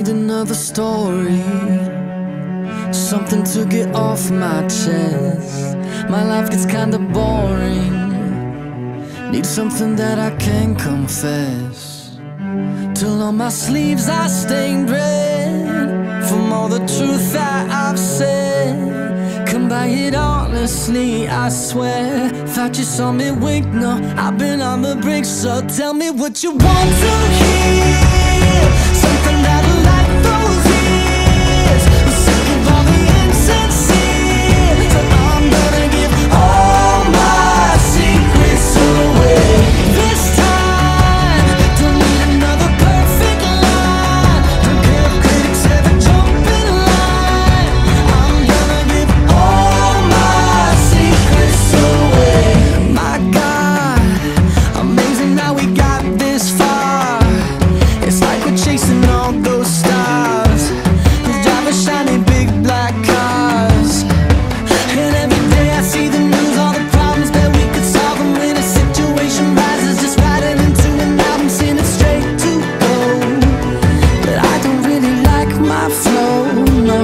need another story. Something to get off my chest. My life gets kinda boring. Need something that I can confess. Till on my sleeves I stained red from all the truth that I've said. Come by it honestly, I swear. Thought you saw me wink, no, I've been on the brink. So tell me what you want to hear.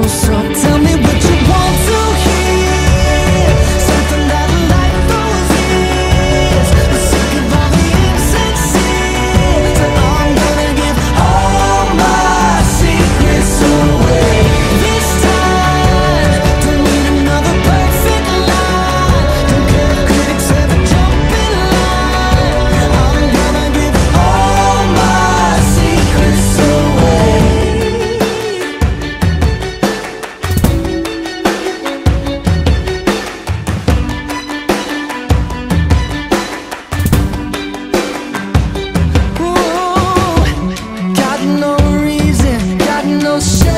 so show.